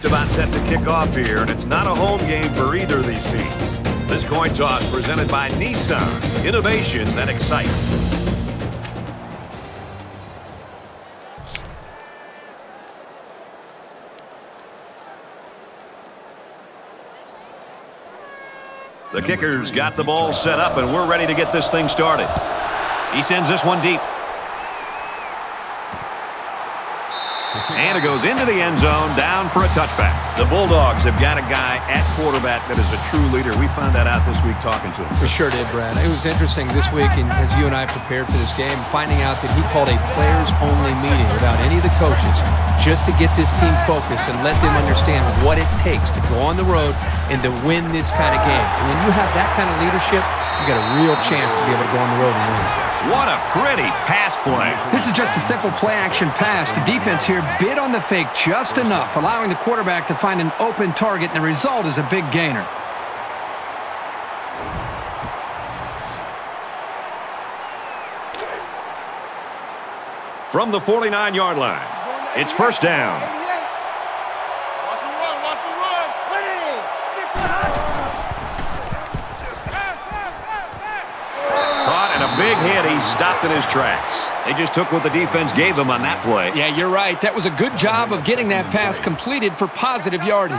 just about set to kick off here, and it's not a home game for either of these teams. This coin toss presented by Nissan. Innovation that excites. The kicker's got the ball set up, and we're ready to get this thing started. He sends this one deep. And goes into the end zone, down for a touchback. The Bulldogs have got a guy at quarterback that is a true leader. We found that out this week talking to him. We sure did, Brad. It was interesting this week, and as you and I prepared for this game, finding out that he called a players-only meeting without any of the coaches just to get this team focused and let them understand what it takes to go on the road and to win this kind of game. And when you have that kind of leadership, you got a real chance to be able to go on the road and win. What a pretty pass play. This is just a simple play-action pass. The defense here bid on the fake just enough, allowing the quarterback to find an open target, and the result is a big gainer. From the 49-yard line, it's first down. Big hit. He stopped in his tracks. They just took what the defense gave them on that play. Yeah, you're right. That was a good job of getting that pass completed for positive yardage.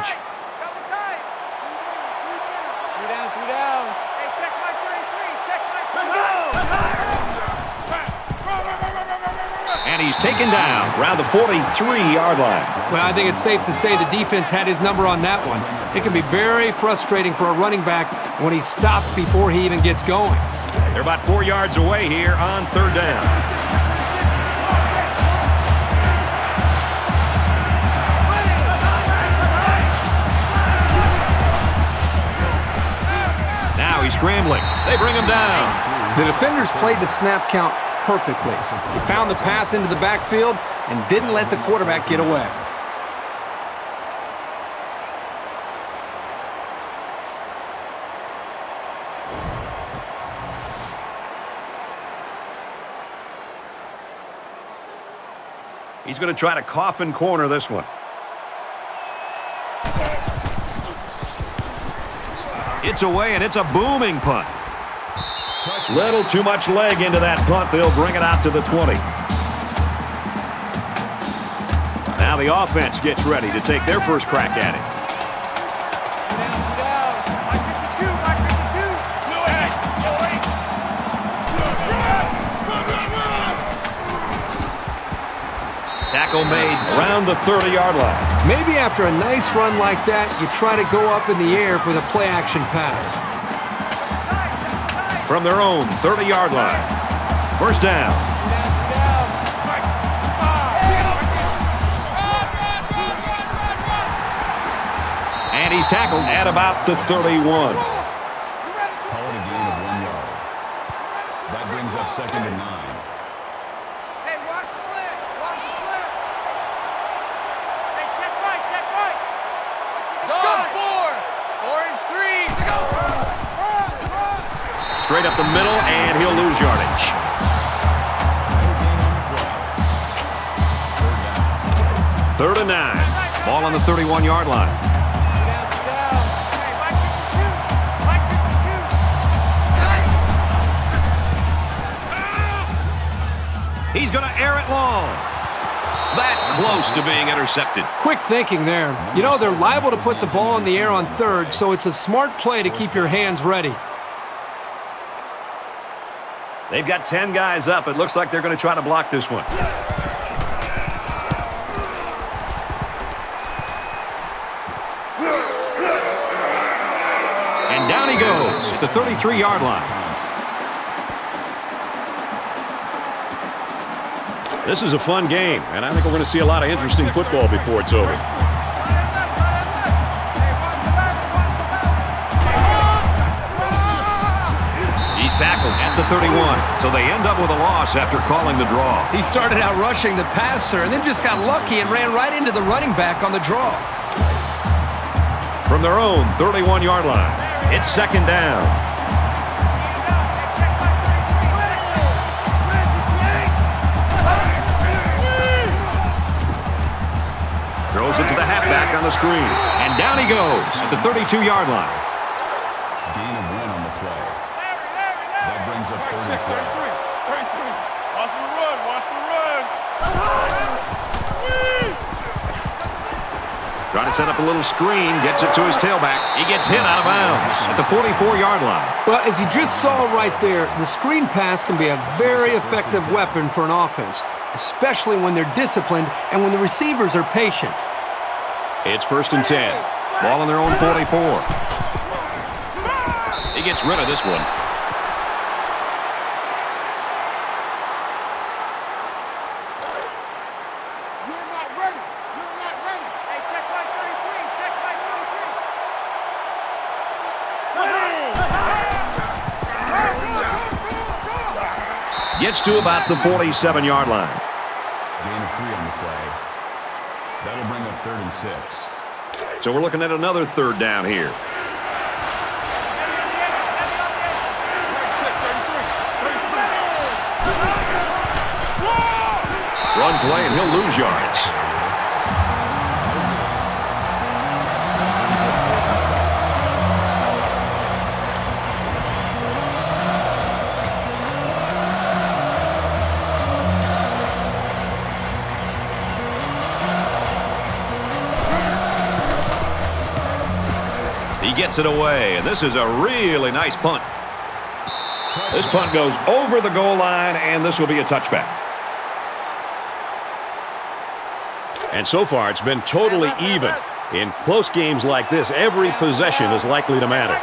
And he's taken down around the 43-yard line. Well, I think it's safe to say the defense had his number on that one. It can be very frustrating for a running back when he's stopped before he even gets going. They're about four yards away here on third down. Now he's scrambling. They bring him down. The defenders played the snap count perfectly. He found the path into the backfield and didn't let the quarterback get away. Going to try to coffin corner this one. It's away, and it's a booming punt. Little too much leg into that punt. They'll bring it out to the 20. Now the offense gets ready to take their first crack at it. Tackle made around the 30-yard line. Maybe after a nice run like that, you try to go up in the air for the play-action pass. From their own 30-yard line. First down. And he's tackled at about the 31. Call it a gain of one yard. That brings up second and nine. Hey, watch the slant. Watch the slant. Hey, check right, check right. Dog four. Orange three. Go. Run, run. Straight up the middle, and he'll lose yardage. Third and nine. Ball on the 31-yard line. Down, down. Hey, Mike 52. Mike 52. He's going to air it long. That close to being intercepted. Quick thinking there. You know, they're liable to put the ball in the air on third, so it's a smart play to keep your hands ready. They've got 10 guys up. It looks like they're going to try to block this one. And down he goes. It's the 33-yard line. This is a fun game, and I think we're going to see a lot of interesting football before it's over. The 31, so they end up with a loss after calling the draw. He started out rushing the passer and then just got lucky and ran right into the running back on the draw. From their own 31-yard line, it's second down. Throws it to the halfback on the screen. And down he goes at the 32-yard line. Brings up third and 12. Watch the run, watch the run. Trying to set up a little screen, gets it to his tailback. He gets hit out of bounds at the 44-yard line. Well, as you just saw right there, the screen pass can be a very effective weapon for an offense, especially when they're disciplined and when the receivers are patient. It's first and 10. Ball on their own 44. He gets rid of this one. You're not ready. You're not ready. Hey, check my 33. Check my 33. Gets to about the 47-yard line. Gain of three on the play. That'll bring up third and six. So we're looking at another third down here. Run play, and he'll lose yards. He gets it away, and this is a really nice punt. This punt goes over the goal line, and this will be a touchback. And so far, it's been totally even. In close games like this, every possession is likely to matter.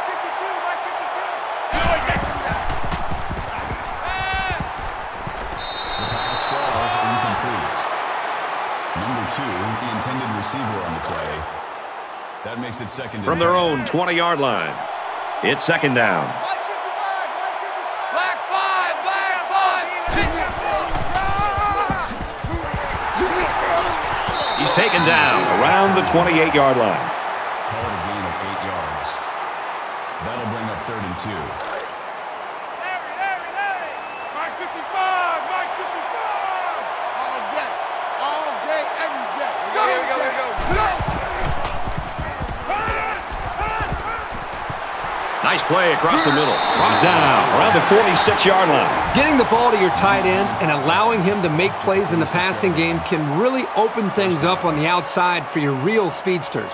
Makes it second From their own 20-yard line, it's second down. Black five, black five. He's taken down around the 28-yard line. Call it a gain of eight yards. That'll bring up third and two. Larry, Larry, Larry. Mike 55, Mike 55. All day, all day, every day. Go, here we go, here we go. Go. Nice play across the middle. Brought down around the 46-yard line. Getting the ball to your tight end and allowing him to make plays in the passing game can really open things up on the outside for your real speedsters.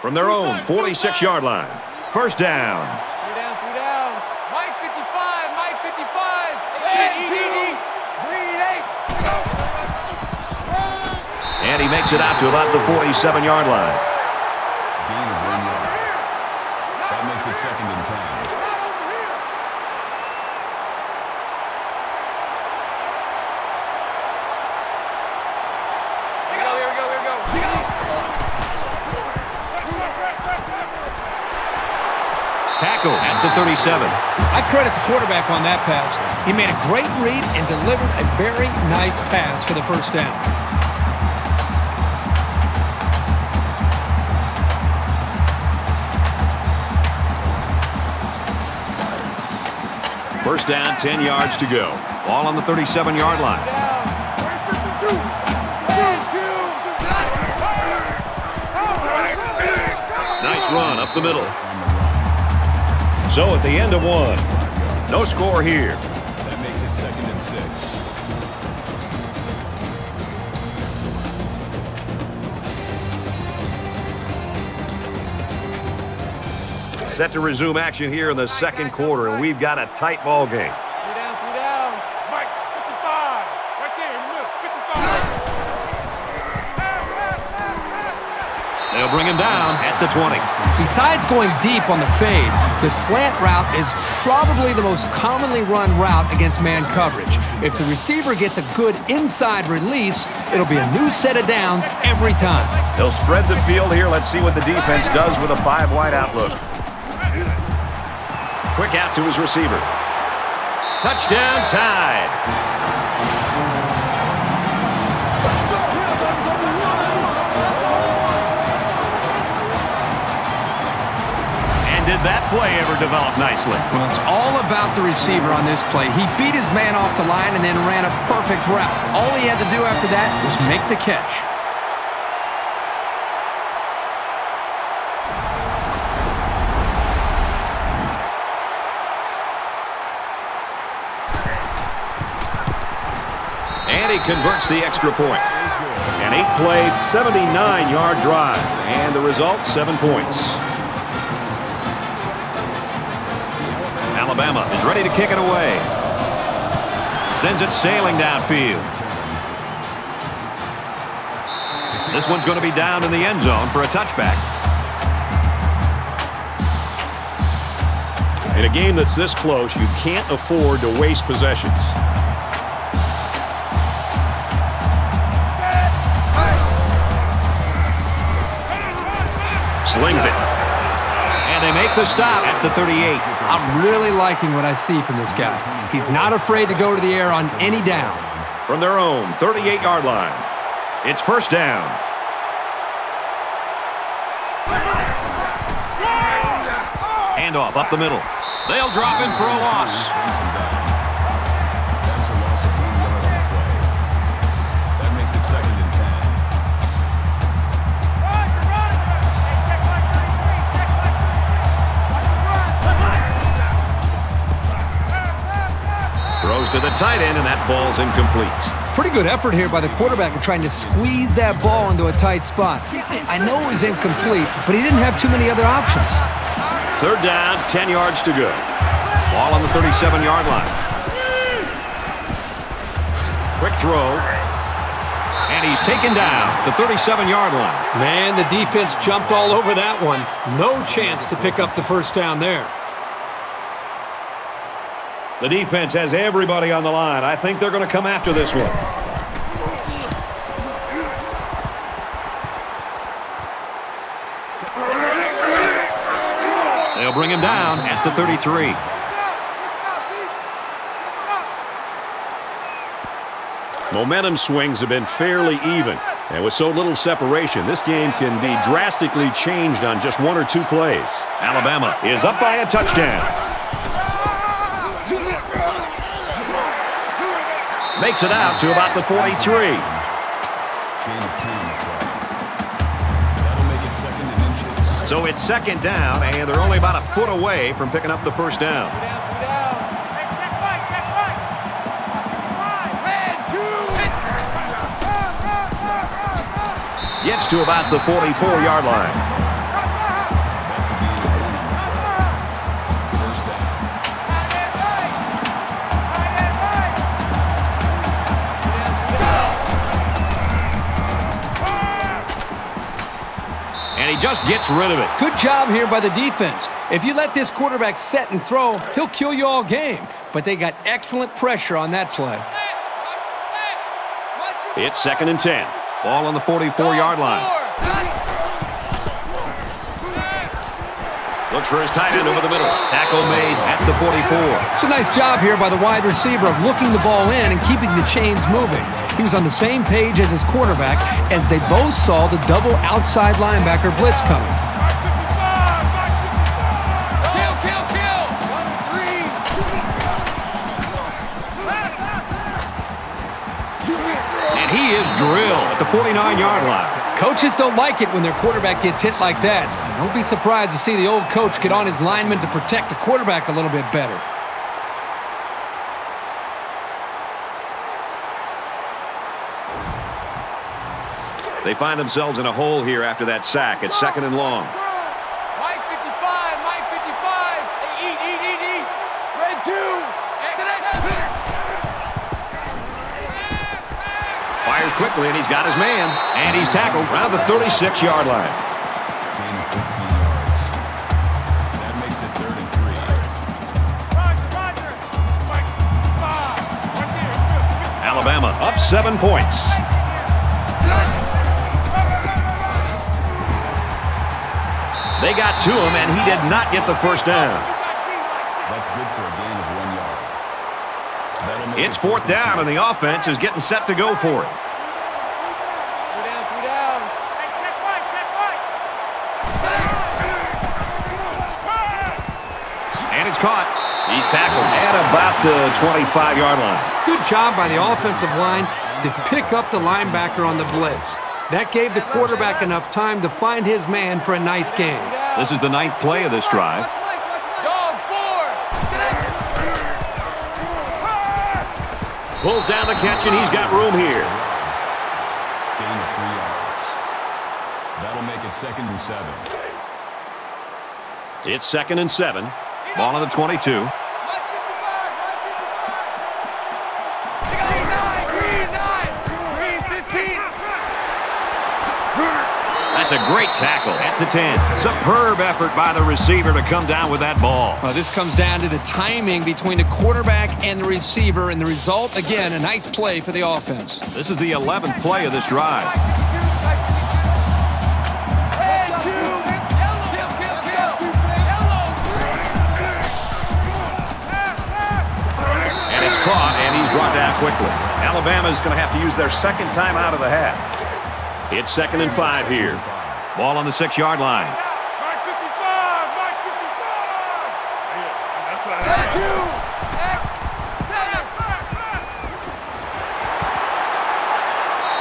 From their own 46-yard line, first down. Three down, three down. Mike 55, Mike 55. Hey, PD. Green eight. And he makes it out to about the 47-yard line. Gain of one yard. That makes it second and ten. Here we go, here we go, here we go. Tackle at the 37. I credit the quarterback on that pass. He made a great read and delivered a very nice pass for the first down. First down, 10 yards to go. Ball on the 37-yard line. Nice run up the middle. So at the end of one, no score here. Set to resume action here in the second quarter, and we've got a tight ball game. Three down, three down. Mike 55. Right there in the middle. 55. They'll bring him down at the 20. Besides going deep on the fade, the slant route is probably the most commonly run route against man coverage. If the receiver gets a good inside release, it'll be a new set of downs every time. They'll spread the field here. Let's see what the defense does with a five-wide outlook. Quick out to his receiver. Touchdown tied. And did that play ever develop nicely? Well, it's all about the receiver on this play. He beat his man off the line and then ran a perfect route. All he had to do after that was make the catch. And he converts the extra point. An eight-play, 79-yard drive. And the result, seven points. Alabama is ready to kick it away. Sends it sailing downfield. This one's going to be down in the end zone for a touchback. In a game that's this close, you can't afford to waste possessions. Slings it. And they make the stop at the 38. I'm really liking what I see from this guy. He's not afraid to go to the air on any down. From their own 38-yard line. It's first down. Handoff up the middle. They'll drop him for a loss. Throws to the tight end, and that ball's incomplete. Pretty good effort here by the quarterback in trying to squeeze that ball into a tight spot. I know it was incomplete, but he didn't have too many other options. Third down, 10 yards to go. Ball on the 37-yard line. Quick throw. And he's taken down at the 37-yard line. Man, the defense jumped all over that one. No chance to pick up the first down there. The defense has everybody on the line. I think they're going to come after this one. They'll bring him down at the 33. Momentum swings have been fairly even. And with so little separation, this game can be drastically changed on just one or two plays. Alabama is up by a touchdown. Makes it out to about the 43. Gain of ten on the play. That'll make it second and inches. So it's second down, and they're only about a foot away from picking up the first down. Hey, check right, check right. Watch Red two. Gets to about the 44-yard line. Just gets rid of it. Good job here by the defense. If you let this quarterback set and throw, he'll kill you all game. But they got excellent pressure on that play. It's second and 10. Ball on the 44-yard line. For his tight end over the middle. Tackle made at the 44. It's a nice job here by the wide receiver of looking the ball in and keeping the chains moving. He was on the same page as his quarterback as they both saw the double outside linebacker blitz coming. Kill, kill, kill. And he is drilled at the 49-yard line. Coaches don't like it when their quarterback gets hit like that. Don't be surprised to see the old coach get on his lineman to protect the quarterback a little bit better. They find themselves in a hole here after that sack. It's second and long. Mike 55, Mike 55. Hey, eat, eat, eat, eat. Red two. Fires quickly, and he's got his man. And he's tackled around the 36-yard line. Seven points. They got to him, and he did not get the first down. That's good for a gain of one yard. It's fourth down, and the offense is getting set to go for it. Two down, two down. Hey, check right, check right. it's caught. He's tackled at about the 25-yard line. Good job by the offensive line to pick up the linebacker on the blitz. That gave the quarterback enough time to find his man for a nice game. This is the ninth play of this drive. Dog four. Pulls down the catch, and he's got room here. Gain of three yards. That'll make it second and seven. It's second and seven. Ball on the 22. That's a great tackle at the 10. Superb effort by the receiver to come down with that ball. Well, this comes down to the timing between the quarterback and the receiver, and the result, again, a nice play for the offense. This is the 11th play of this drive. And it's caught, and he's brought down quickly. Alabama's going to have to use their second time out of the half. It's second and five here. Ball on the six-yard line.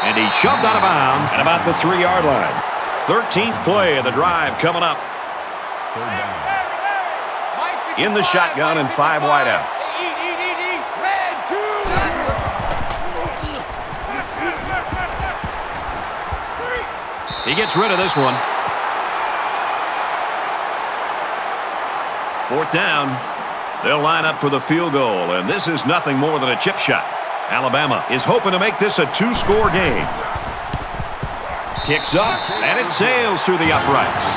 And he shoved out of bounds at about the three-yard line. 13th play of the drive coming up. Third down. In the shotgun and five wideouts. He gets rid of this one. Fourth down. They'll line up for the field goal, and this is nothing more than a chip shot. Alabama is hoping to make this a two-score game. Kicks up, and it sails through the uprights.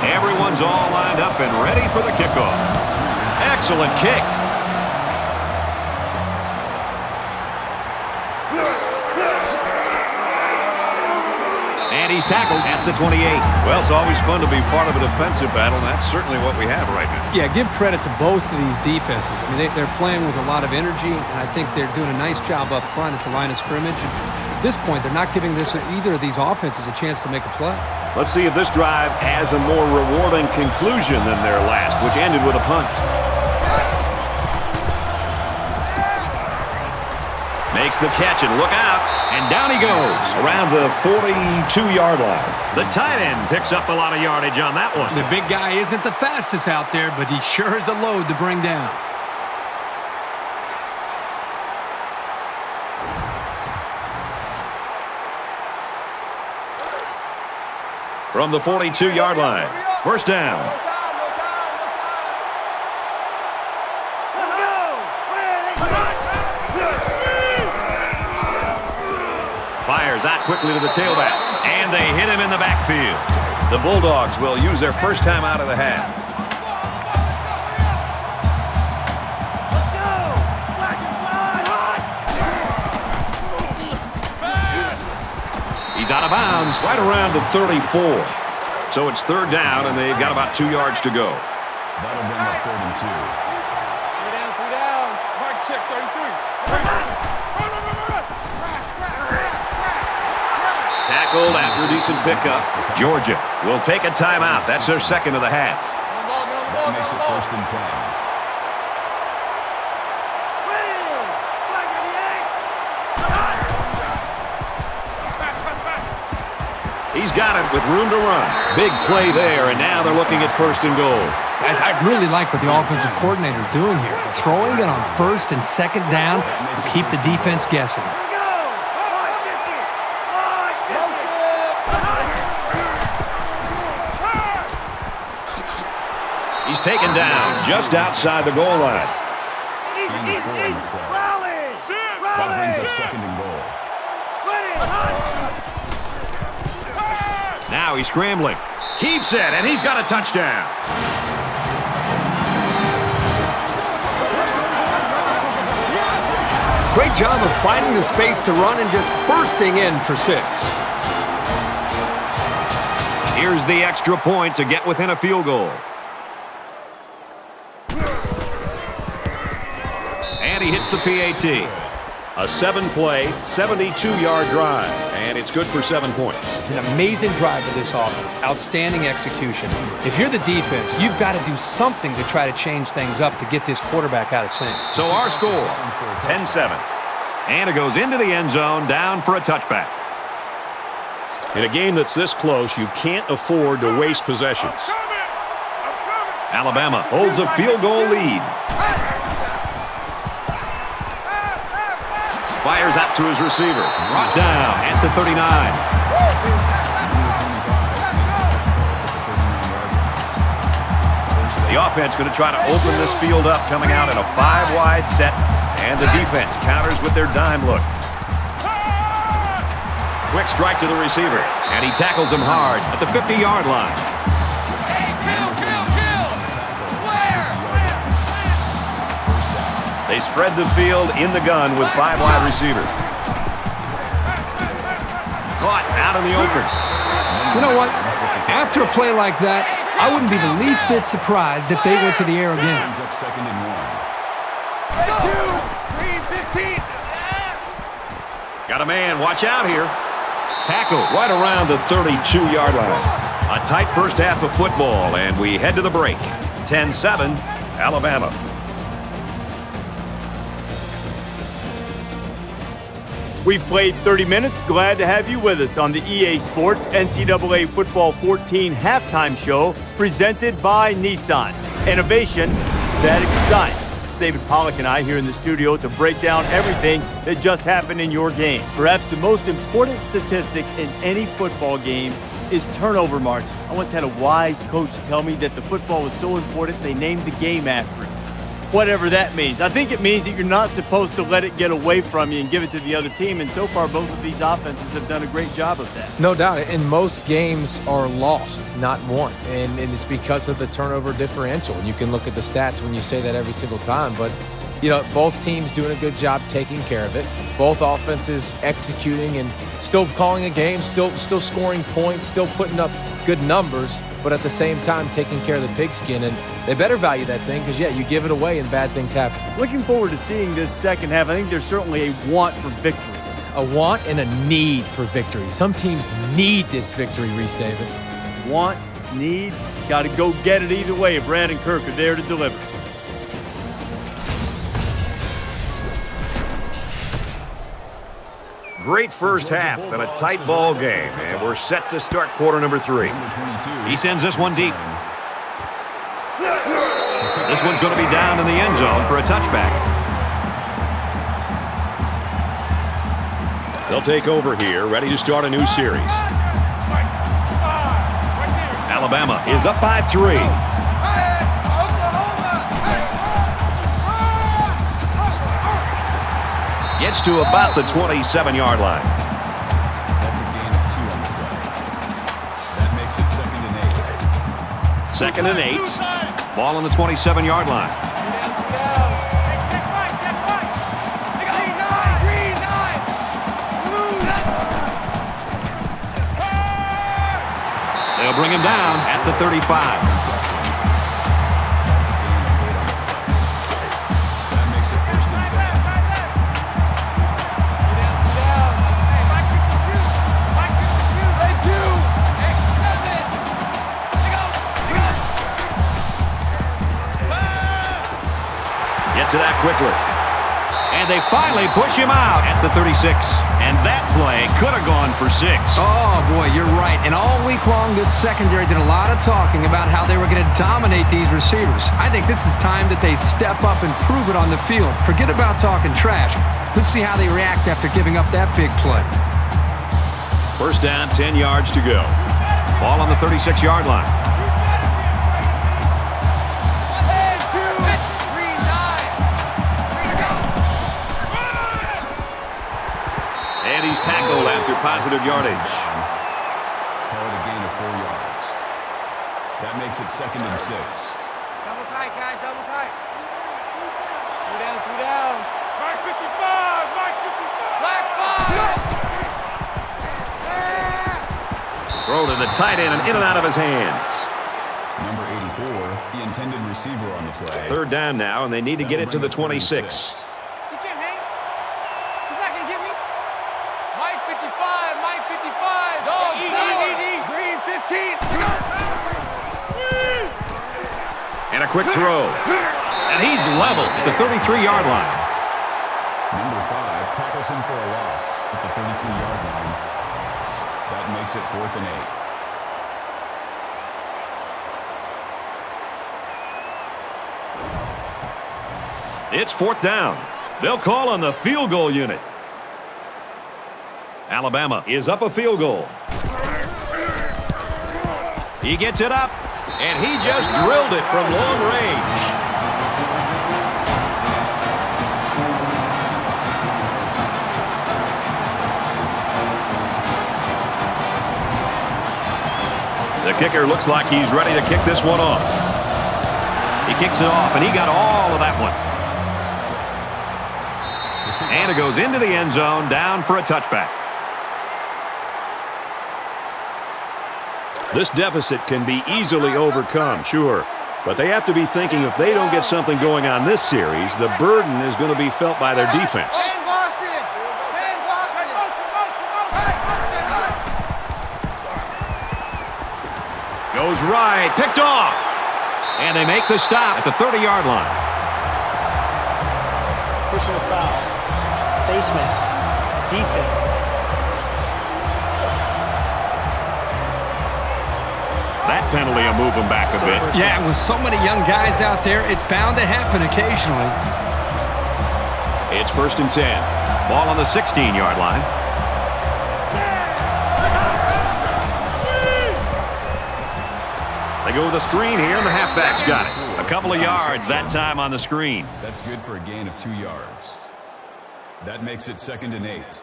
Everyone's all lined up and ready for the kickoff. Excellent kick. And he's tackled at the 28. Well, it's always fun to be part of a defensive battle, and that's certainly what we have right now. Yeah, give credit to both of these defenses. I mean, they, they're playing with a lot of energy, and I think they're doing a nice job up front at the line of scrimmage. And at this point, they're not giving this either of these offenses a chance to make a play. Let's see if this drive has a more rewarding conclusion than their last, which ended with a punt. Makes the catch and look out. And down he goes around the 42-yard line. The tight end picks up a lot of yardage on that one. The big guy isn't the fastest out there, but he sure is a load to bring down. From the 42-yard line. First down. Fires out quickly to the tailback. And they hit him in the backfield. The Bulldogs will use their first time out of the half. He's out of bounds right around the 34. So it's third down, and they've got about two yards to go. That'll bring up third and two. Three down, three down. Mark check 33. Tackled after a decent pickup. Georgia will take a timeout. That's their second of the half. That makes it first and ten. He's got it with room to run. Big play there, and now they're looking at first and goal. Guys, I really like what the offensive coordinator is doing here. Throwing it on first and second down to keep the defense guessing. Taken down just outside the goal line. Gain of four on the play. That brings up second and goal. Now he's scrambling. Keeps it, and he's got a touchdown. Great job of finding the space to run and just bursting in for six. Here's the extra point to get within a field goal. He hits the PAT. A seven-play, 72-yard drive, and it's good for seven points. It's an amazing drive for this offense. Outstanding execution. If you're the defense, you've got to do something to try to change things up to get this quarterback out of sync. So our score, 10-7. And it goes into the end zone, down for a touchback. In a game that's this close, you can't afford to waste possessions. Alabama holds a field goal lead. Fires out to his receiver. Brought down at the 39. The offense going to try to open this field up coming out in a five-wide set. And the defense counters with their dime look. Quick strike to the receiver. And he tackles him hard at the 50-yard line. They spread the field in the gun with five wide receivers. Caught out in the open. You know what? After a play like that, I wouldn't be the least bit surprised if they went to the air again. Up second and one. Got a man. Watch out here. Tackle right around the 32-yard line. A tight first half of football, and we head to the break. 10-7, Alabama. We've played 30 minutes. Glad to have you with us on the EA Sports NCAA Football 14 halftime show presented by Nissan. Innovation that excites. David Pollack and I here in the studio to break down everything that just happened in your game. Perhaps the most important statistic in any football game is turnover margin. I once had a wise coach tell me that the football was so important they named the game after it whatever that means. I think it means that you're not supposed to let it get away from you and give it to the other team. And so far, both of these offenses have done a great job of that. No doubt. And most games are lost, not won. And, and it's because of the turnover differential. And you can look at the stats when you say that every single time. But, you know, both teams doing a good job taking care of it. Both offenses executing and still calling a game, still still scoring points, still putting up good numbers but at the same time taking care of the pigskin. And they better value that thing because, yeah, you give it away and bad things happen. Looking forward to seeing this second half. I think there's certainly a want for victory. A want and a need for victory. Some teams need this victory, Rece Davis. Want, need, got to go get it either way. Brad and Kirk are there to deliver. Great first half and a tight ball game. And we're set to start quarter number three. He sends this one deep. This one's going to be down in the end zone for a touchback. They'll take over here, ready to start a new series. Alabama is up by three. Gets to about the 27-yard line. That's a gain of two on the play. That makes it second and eight. Second and eight. Ball on the 27-yard line. They'll bring him down at the 35. It out quickly. And they finally push him out at the 36. And that play could have gone for six. Oh, boy, you're right. And all week long, this secondary did a lot of talking about how they were going to dominate these receivers. I think this is time that they step up and prove it on the field. Forget about talking trash. Let's see how they react after giving up that big play. First down, 10 yards to go. Ball on the 36-yard line. Positive yardage. Call it a gain of four yards. That makes it second and six. Double tight, guys, double tight. Three down, three down. Mark 55, Mark 55. Black five. Throw to the tight end and in and out of his hands. Number 84, the intended receiver on the play. Third down now, and they need to get it to the 26. Quick throw. And he's level at the 33-yard line. Number five tackles him for a loss at the 33-yard line. That makes it fourth and eight. It's fourth down. They'll call on the field goal unit. Alabama is up a field goal. He gets it up, and he just drilled it from long range. The kicker looks like he's ready to kick this one off. He kicks it off, and he got all of that one. And it goes into the end zone, down for a touchback. This deficit can be easily overcome, sure. But they have to be thinking if they don't get something going on this series, the burden is going to be felt by their defense. Goes right, picked off. And they make the stop at the 30-yard line. Personal foul. Face mask. Defense. That penalty will move them back a bit. Yeah, with so many young guys out there, it's bound to happen occasionally. It's first and 10. Ball on the 16-yard line. They go with a screen here, and the halfback's got it. A couple of yards that time on the screen. That's good for a gain of two yards. That makes it second and eight.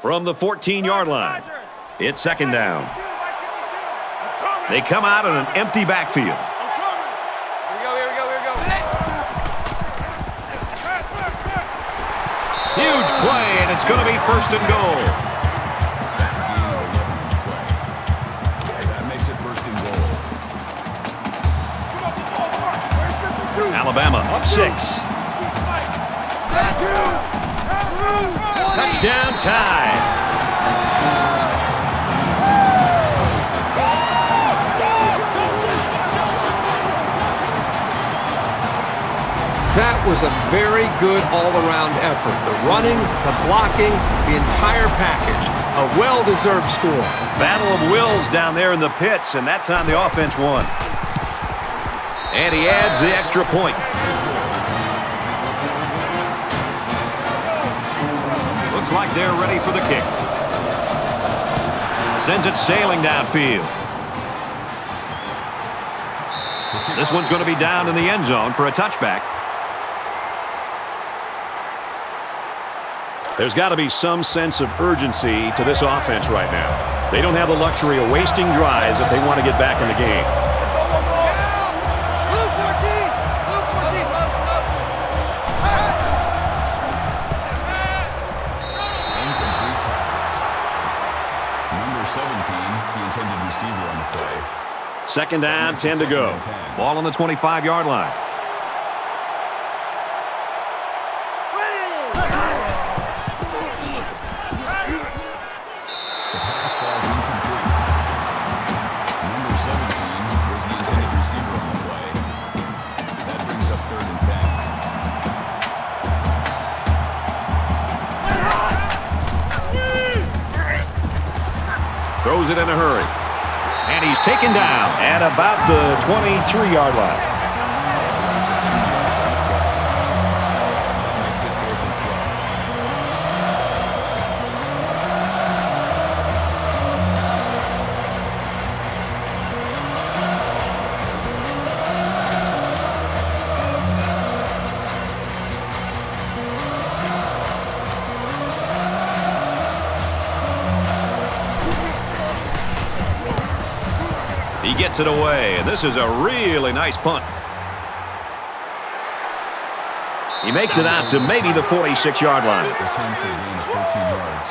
From the 14-yard line, it's second down. They come out in an empty backfield. Here we go, here we go, here we go. Huge play, and it's going to be first and goal. That's a of 11 on the play. That makes it first and goal. Alabama up six. Touchdown tie. That was a very good all-around effort. The running, the blocking, the entire package. A well-deserved score. Battle of wills down there in the pits, and that time the offense won. And he adds the extra point. Looks like they're ready for the kick. Sends it sailing downfield. This one's going to be down in the end zone for a touchback. There's got to be some sense of urgency to this offense right now. They don't have the luxury of wasting drives if they want to get back in the game. Receiver on the play. Second down, 10 to go. Ball on the 25-yard line. Taken down at about the 23-yard line. Gets it away, and this is a really nice punt. He makes it out to maybe the 46-yard line. Return for a gain of 13 yards.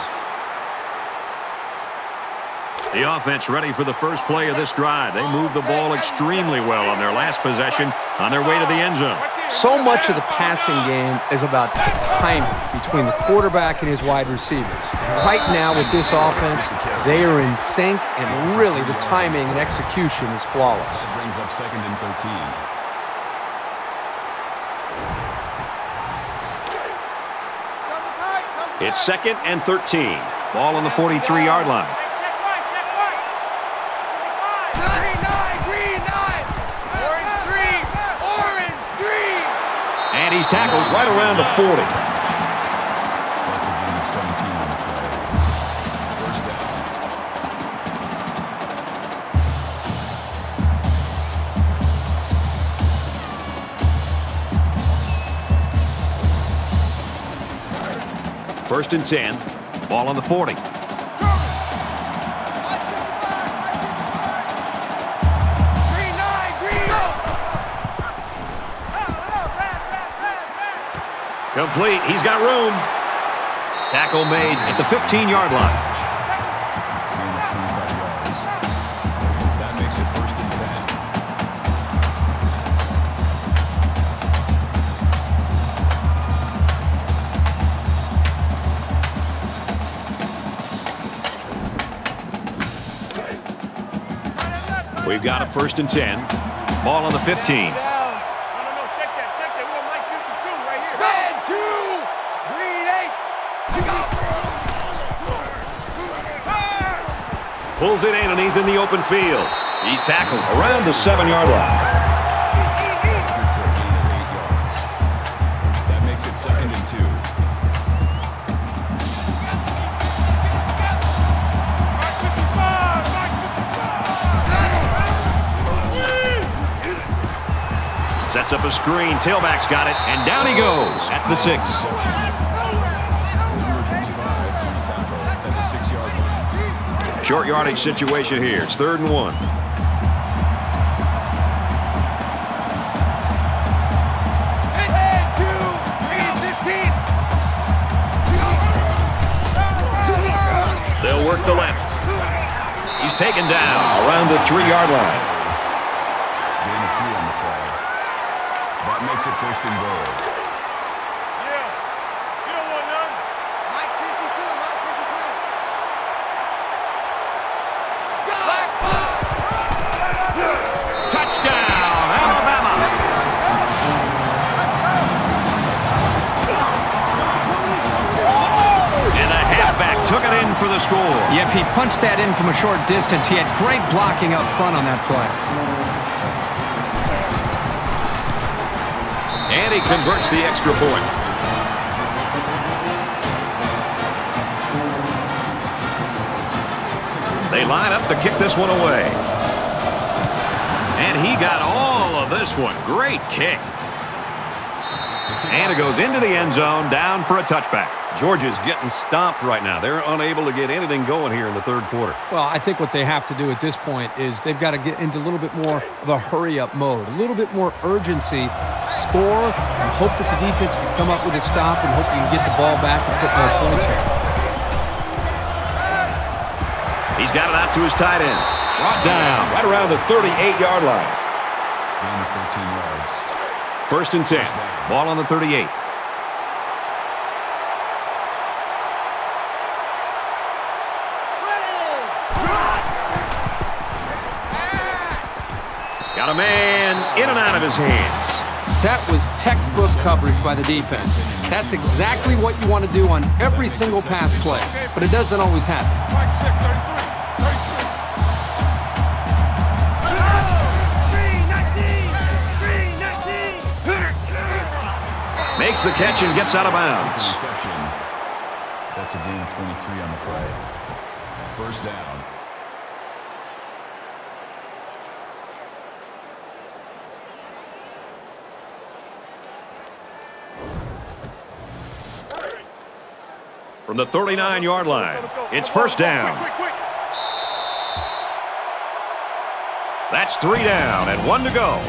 The offense ready for the first play of this drive. They moved the ball extremely well on their last possession on their way to the end zone. So much of the passing game is about timing between the quarterback and his wide receivers. Right now with this offense, they are in sync, and really the timing and execution is flawless. That brings up second and 13. It's second and 13. Ball on the 43-yard line. He's tackled right around the 40. That's a gain of 17 on the play. First down. First and 10. Ball on the 40. Complete. He's got room. Tackle made at the 15-yard line. Gain of 25 yards. That makes it first and 10. We've got a first and 10. Ball on the 15. Pulls it in, and he's in the open field. He's tackled around the seven-yard line. That's good for a gain of eight yards. That makes it second and two. Sets up a screen. Tailback's got it, and down he goes at the six. Short yardage situation here. It's third and one. They'll work the left. He's taken down around the three-yard line. From a short distance. He had great blocking up front on that play. And he converts the extra point. They line up to kick this one away. And he got all of this one. Great kick. And it goes into the end zone, down for a touchback. Georgia's getting stomped right now. They're unable to get anything going here in the third quarter. Well, I think what they have to do at this point is they've got to get into a little bit more of a hurry-up mode, a little bit more urgency, score, and hope that the defense can come up with a stop and hope you can get the ball back and put more points here. He's got it out to his tight end. Brought down right around the 38-yard line. First and 10. Ball on the 38. Got a man in and out of his hands. That was textbook coverage by the defense. That's exactly what you want to do on every single pass play, but it doesn't always happen. Makes the catch and gets out of bounds. That's a gain of 23 on the play. First down. From the 39-yard line, it's first down. That's three down and one to go.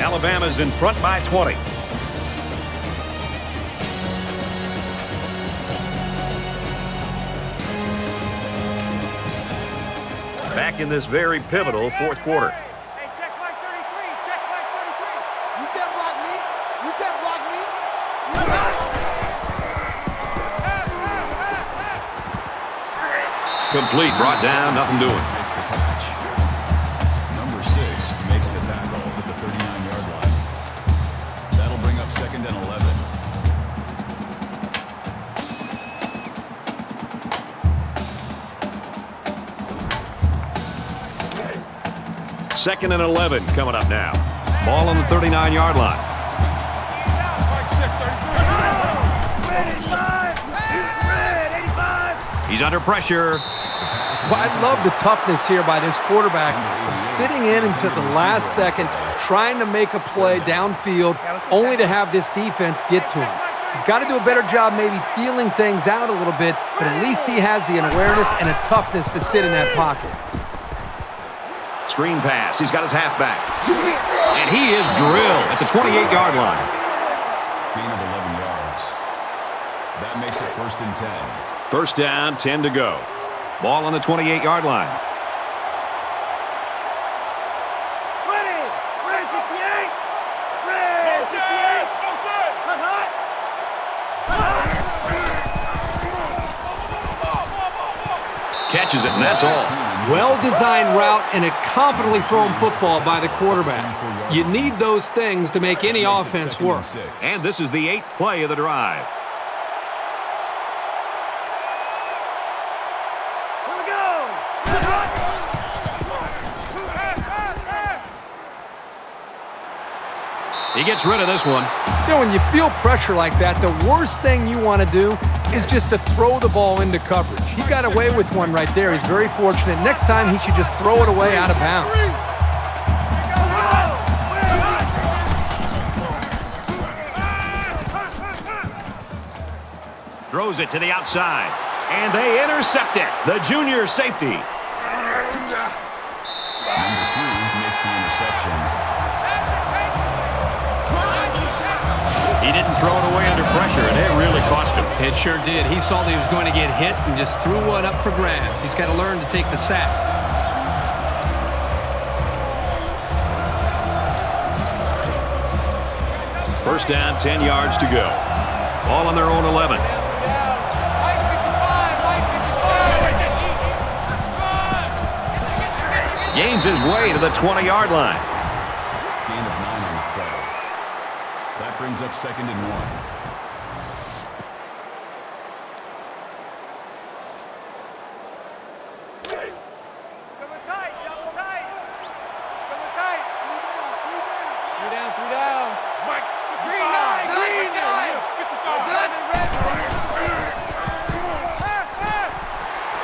Alabama's in front by 20. Back in this very pivotal fourth quarter. Hey, check Mike 33. Check Mike 33. You can't block me. You can't block me. You can't. Complete, brought down, nothing doing. Second and 11 coming up now. Ball on the 39-yard line. He's under pressure. Well, I love the toughness here by this quarterback of sitting in until the last second, trying to make a play downfield, only to have this defense get to him. He's got to do a better job maybe feeling things out a little bit, but at least he has the awareness and a toughness to sit in that pocket. Screen pass. He's got his halfback. And he is drilled at the 28-yard line. Gain of 11 yards. That makes it first and 10. First down, 10 to go. Ball on the 28-yard line. Ready. Red 68. Red 68. Hot, hot. Catches it, and that's all. Well-designed route and a confidently thrown football by the quarterback. You need those things to make any offense work. And this is the eighth play of the drive. He gets rid of this one. You know, when you feel pressure like that, the worst thing you want to do is just to throw the ball into coverage. He got away with one right there. He's very fortunate. Next time, he should just throw it away out of bounds. Throws it to the outside. And they intercept it. The junior safety. Number three He didn't throw it away under pressure, and it really cost him. It sure did. He saw that he was going to get hit and just threw one up for grabs. He's got to learn to take the sack. First down, 10 yards to go. Ball on their own 11. Gains his way to the 20-yard line. Brings up second and one.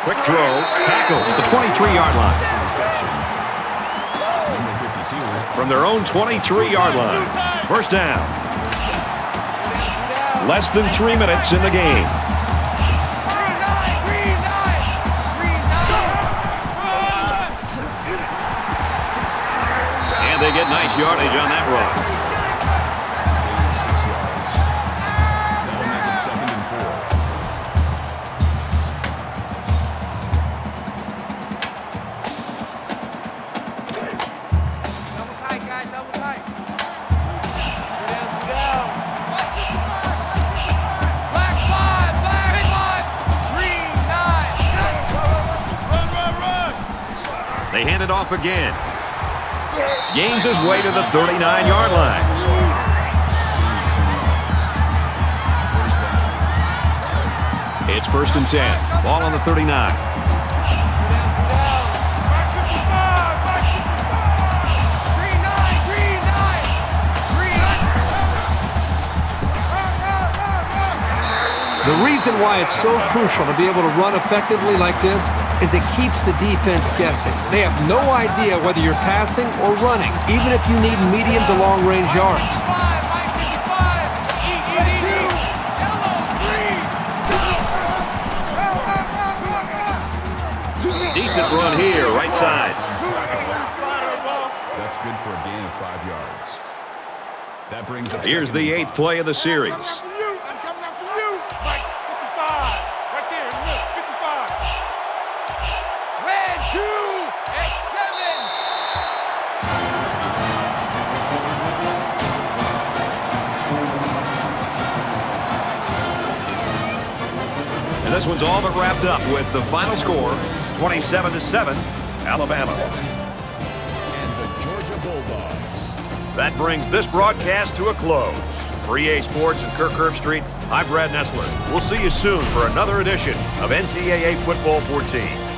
Quick throw. Tackle at the 23-yard line. Interception. Number 52 From their own 23-yard line. First down. Less than three minutes in the game. And they get nice yardage on that run. Again. Gains his way to the 39-yard line. It's first and 10. Ball on the 39. Mike 55, Mike 55. Green nine, green nine. Green nine. Run, run, run, run. The reason why it's so crucial to be able to run effectively like this is it keeps the defense guessing. They have no idea whether you're passing or running, even if you need medium to long range yards. Five, Mike 55. Yellow, green. Run, run, run, run, run. Decent run here, right side. That's good for a gain of five yards. That brings up Here's the eighth play of the series. This one's all but wrapped up with the final score, 27 to 7, Alabama. And the Georgia Bulldogs. That brings this broadcast to a close. For EA Sports and Kirk Herbstreit, I'm Brad Nessler. We'll see you soon for another edition of NCAA Football 14.